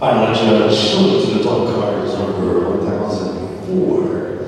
Final judge, to the top cards number 1004,